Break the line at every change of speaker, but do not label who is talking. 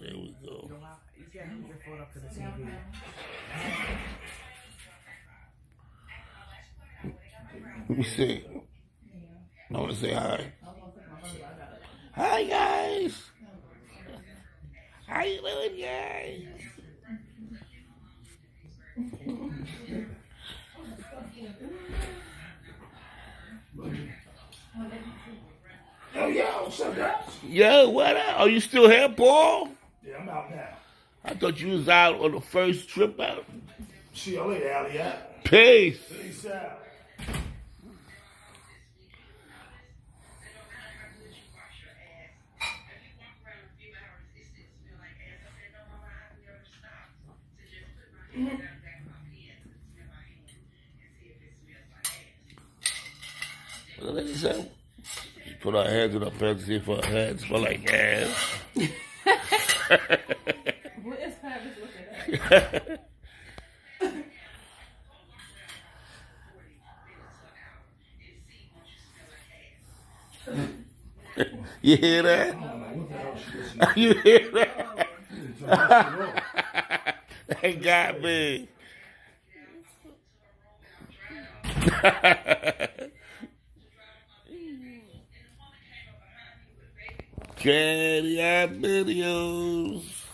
There we go.
You can't hold your phone up to the TV.
Let me see. I want to say hi. Hi, guys. How you doing, guys?
Oh, yeah, what's up, guys?
Yo, what up? Are you still here, Paul?
Yeah, I'm out now.
I thought you was out on the first trip out.
See you later, Allie. Yeah?
Peace.
Peace out.
What the lady said? She put her hands in her pants to see if her hands smell like ass.
What is Travis looking at?
you hear that? You hear that? That got me. Candy videos.